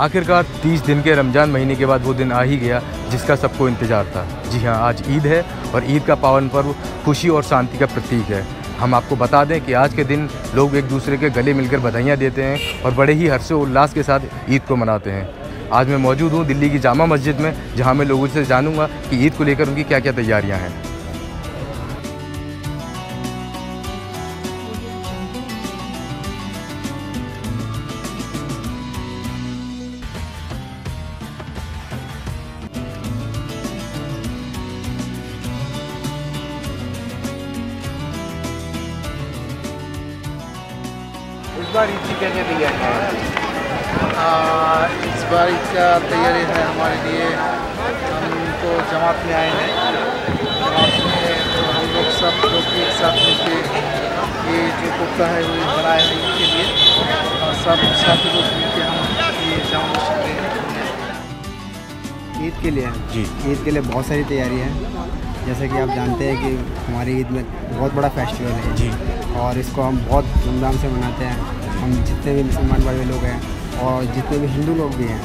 आखिरकार 30 दिन के रमज़ान महीने के बाद वो दिन आ ही गया जिसका सबको इंतज़ार था। जी हाँ आज ईद है और ईद का पावन पर्व खुशी और शांति का प्रतीक है। हम आपको बता दें कि आज के दिन लोग एक दूसरे के गले मिलकर बधाइयाँ देते हैं और बड़े ही हर्षोल्लास के साथ ईद को मनाते हैं। आज मैं मौजूद हूँ दिल्ली की जामा मस्जिद में, जहाँ मैं लोगों से जानूँगा कि ईद को लेकर उनकी क्या क्या तैयारियाँ हैं। बार ईद की क्या क्या तैयारियाँ हैं इस बार का तैयारी है हमारे लिए। हम तो जमात में आए हैं। जमात में तो हम लोग सब लोग एक साथ मिलकर ये जो कुत्ता है वो बनाए हैं ईद के लिए। और सब साथी लोग मिलकर हम ये जामा में ईद के लिए। जी। ईद के लिए बहुत सारी तैयारी है। जैसे कि आप जानते हैं कि हमारी ईद में बहुत बड़ा फेस्टिवल है। जी। और इसको हम बहुत धूमधाम से मनाते हैं। हम जितने भी मुसलमान भाई लोग हैं और जितने भी हिंदू लोग भी हैं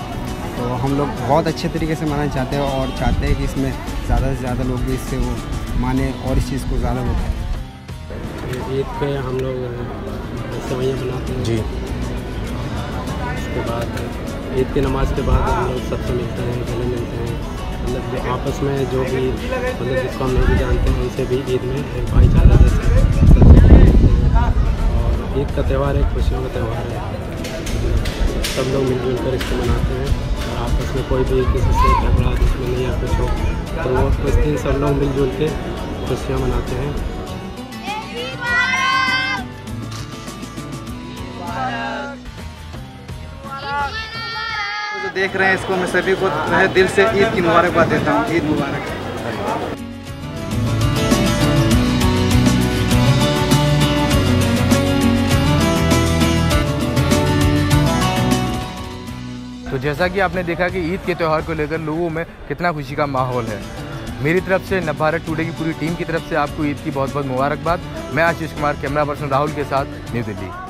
तो हम लोग बहुत अच्छे तरीके से मनाना चाहते हैं और चाहते हैं कि इसमें ज़्यादा से ज़्यादा लोग भी इससे वो माने और इस चीज़ को ज़्यादा वो करें। ईद पे हम लोग सेवैयाँ बनाते हैं। जी। उसके बाद ईद की नमाज़ के बाद हम लोग सबसे मिलते हैं गले मिलते हैं। मतलब आपस में जो भी मतलब जिसको हम नहीं भी जानते हैं उनसे भी ईद में भाईचारा का त्यौहार एक खुशियों का त्यौहार है। सब लोग मिलजुल कर इसको मनाते हैं। और आपस में कोई भी किसी से झगड़ा दुश्मनी या कुछ हो तो वो उस दिन सब लोग मिलजुल के खुशियाँ मनाते हैं। जो देख रहे हैं इसको, मैं सभी को दिल से ईद की मुबारकबाद देता हूँ। ईद मुबारक। तो जैसा कि आपने देखा कि ईद के त्यौहार को लेकर लोगों में कितना खुशी का माहौल है। मेरी तरफ़ से नव भारत टूडे की पूरी टीम की तरफ़ से आपको ईद की बहुत बहुत मुबारकबाद। मैं आशीष कुमार, कैमरा पर्सन राहुल के साथ, न्यू दिल्ली।